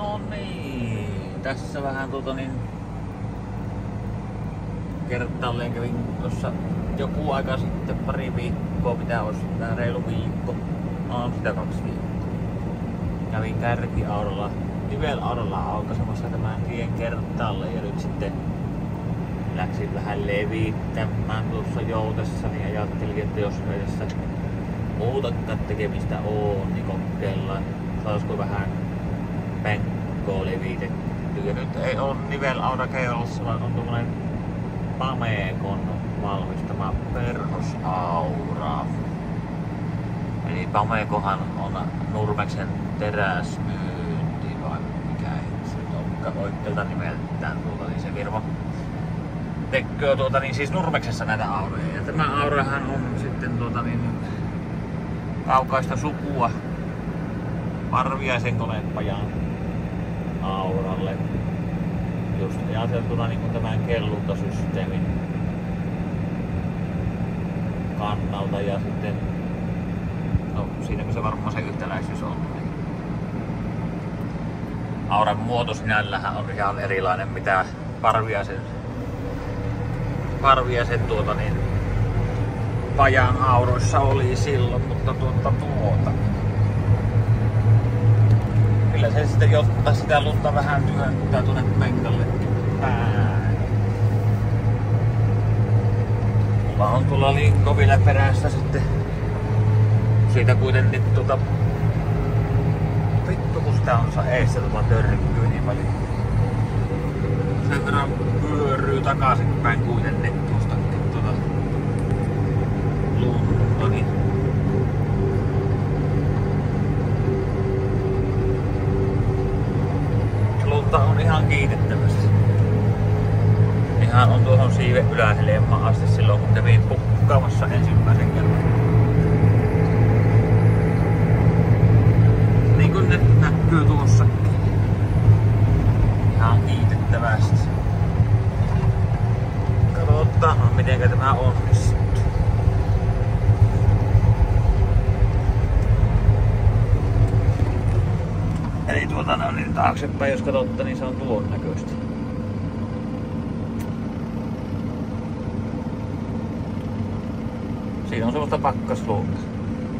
No niin, tässä vähän tuota niin kertaalleen kävin tuossa joku aika sitten, pari viikkoa, mitä olisi vähän reilu viikko. On sitä kaksi viikkoa. Kävin kärkiaudolla, nivelaudolla aukaisemassa tämän tien kertaalle ja nyt sitten läksin vähän levittämään tuossa joutessa, niin ajattelin, että jos ei tässä muutakaan tekemistä on, niin kokeillaan, saisiko vähän penkkoa levitettyä. Ja nyt ei ole nivelauda keilossa, vaan on tuommoinen Pamekon valmistama perhosaura. Eli Pamekohan on Nurmeksen teräsmyynti vai mikä se on oikealta nimeltään tuota, niin se firma tekee tuota, niin siis Nurmeksessa näitä auroja. Ja tämä aurahan on sitten tuota, niin, kaukaista sukua Parviaisen konepajan auralle. Just ajateltuna niin kuin tämän kelluntasysteemin kannalta ja sitten no siinäkö se varmaan se yhtäläisyys on. Niin auran muoto sinällähän on ihan erilainen mitä Parviaisen Parviaisen tuota niin pajan auroissa oli silloin, mutta tuota tuota. Kyllä se sitten jotta sitä lunta vähän työntää tuonne penkalle päin. Mulla on tuolla linkko vielä perässä sitten. Siitä kuitenkin tuota... Vittu kun sitä on eessä tuota törkkyy niin paljon. Sen verran pyöryy takaisinpäin kuitenkin tuosta tuota lunta, niin lunta kiitettävästi. Ihan on tuohon siiven ylähelmaan asti silloin kun kävin pukkaamassa ensimmäisen kerran. Niin kuin ne näkyy tuossakin. Ihan kiitettävästi. Katsotaan miten tämä onnistuu. Eli tuota no niin taaksepäin jos katsotte niin se on tuon näköistä. Siinä on semmoista pakkasluunta.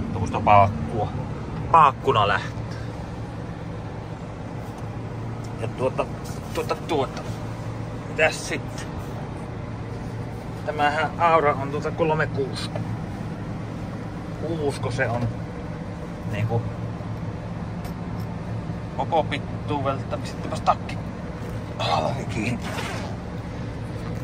Tuommoista paakkua. Paakkuna lähtee. Ja tuota, tuota, tuota. Mitäs sitten? Tämähän aura on tuota 36. Kuusko se on? Niinku koko pittuudelta. Sittenpäs takki. Kiinni.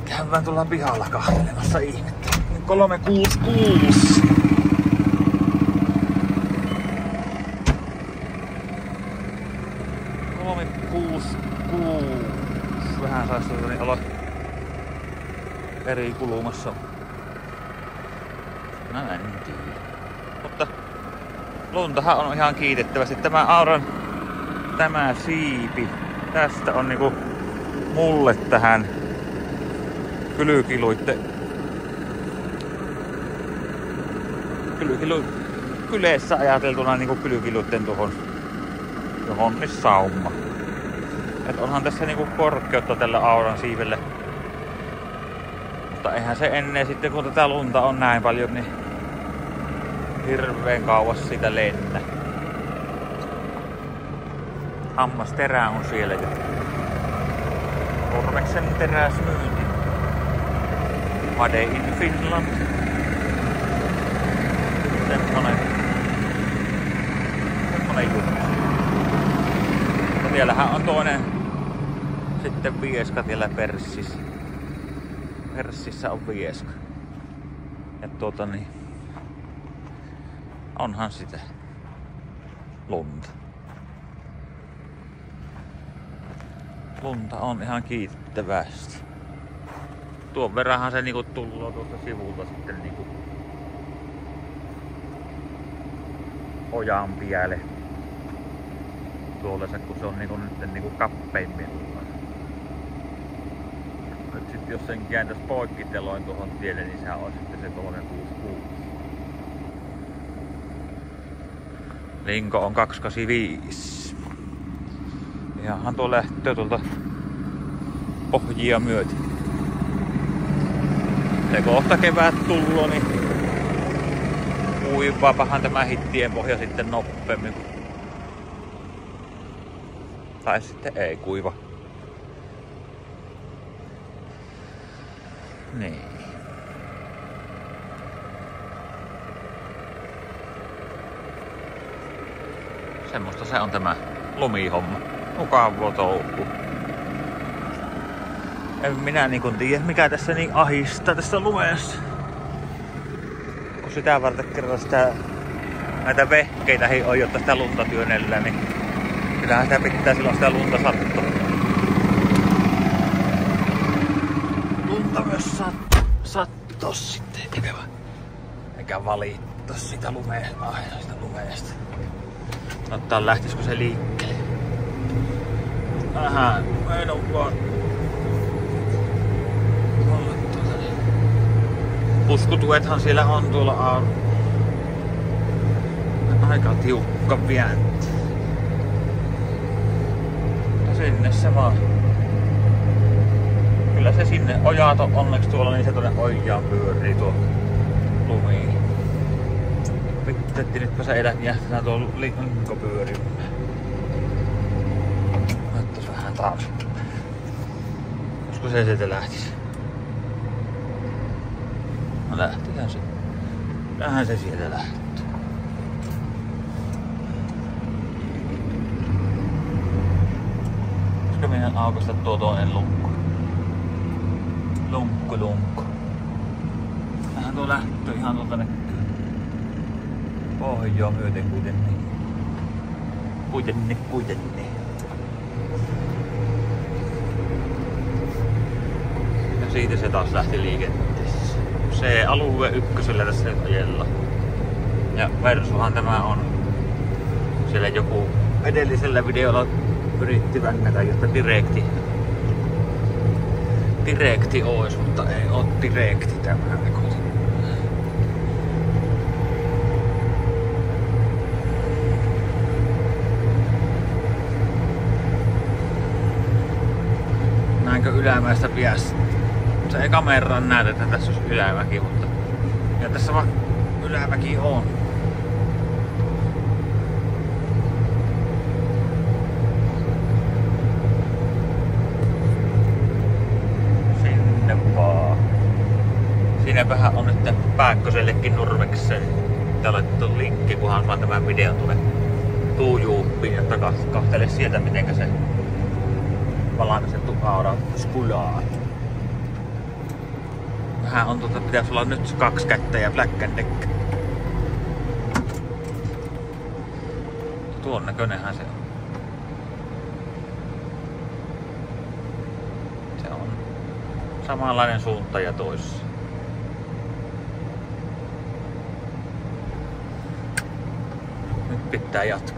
Käydään tuolla pihalla kahdelemassa ihmettä. 366. Kolme. Vähän saisi niin eri kulmassa. No en tiedä. Mutta luntahan on ihan kiitettävästi. Tämä auran tämä siipi tästä on niinku mulle tähän kylykiluitte kylykilu, kyleessä ajateltuna niinku kylykiluitten tuohon johon niin sauma. Et onhan tässä niinku korkeutta tällä auran siivelle. Mutta eihän se ennen sitten kun tätä lunta on näin paljon, niin hirveän kauas sitä lennä hammasterä on siellä jo. Korveksen teräsmyynti. Made in Finland. Semmonen. Semmonen juttu. Ja siellähän on toinen sitten vieska siellä Perssissä. Perssissä on vieska. Ja tuota niin. Onhan sitä lunta. Lunta on ihan kiittävästi. Tuon verranhan se niinku tulloo tuosta sivulta sitten niinku ojan piele. Tuolle se, kun se on niinku nyt niinku kappeimmillaan. Nyt sit jos sen kääntäis poikkiteloin tuohon tielle, niin sehän on sitten se 366. Linko on 285. Ihan tuo lähtee tuolta pohjia myöten. Se kohta kevät tullo, niin kuivaapahan tämä hittien pohja sitten nopeammin. Tai sitten ei kuiva. Niin. Semmoista se on tämä lumihomma. Mukavaa touhu. En minä niin tiedä mikä tässä niin ahistaa tässä lumessa. Kun sitä varten kerran sitä näitä vehkeitä ei ole, jotta sitä lunta työnnellä, niin kyllähän sitä pitää silloin sitä lunta sattua. Lunta myös sat, sattos sitten, eikä. Eikä valittaa sitä lumesta, sitä lumeesta. Ottaa lähtisikö se liikkeelle. Vähän, en on vaan puskutuethan siellä on tuolla aika tiukka vienti. Ja sinne se vaan. Kyllä se sinne ojat on onneksi tuolla, niin se tuonne ojaan pyörii tuo lumi. Vittetti nytpä se elät jähtää tuo pyörimään. Taas. Koska se sieltä lähtisi. No lähtihän se. Vähän se sieltä lähti. Koska meidän aukosta tuo toinen lunkku. Lunkku, lunkku. Vähän tuo lähtö ihan tuolta näkyy. Pohjoa myöten kuitenkin. Kuitenkin, kuitenkin. Ja siitä se taas lähti liikenteessä. Se alue ykkösellä tässä nyt ajella. Ja Versuhan tämä on. Siellä joku edellisellä videolla yritti vängätä, jotta direkti direkti ois, mutta ei oo direkti tämä Näinkö ylämäistä piässä? Se ei kameraan näytä, että tässä olisi ylämäki, mutta ja tässä vaan ylämäki on. siinäpähän on nyt Pääkkösellekin Nurmekseen te laitettu linkki, kunhan vaan tämän videon tulee tuujuuppiin, että kahtele sieltä mitenkä se valmistettu aura skulaa. Vähän on tuota, pitäisi olla nyt kaksi kättä ja Black and Deck. Tuon näköinenhän se on. Se on samanlainen suunta ja toissa. pitää jatkaa.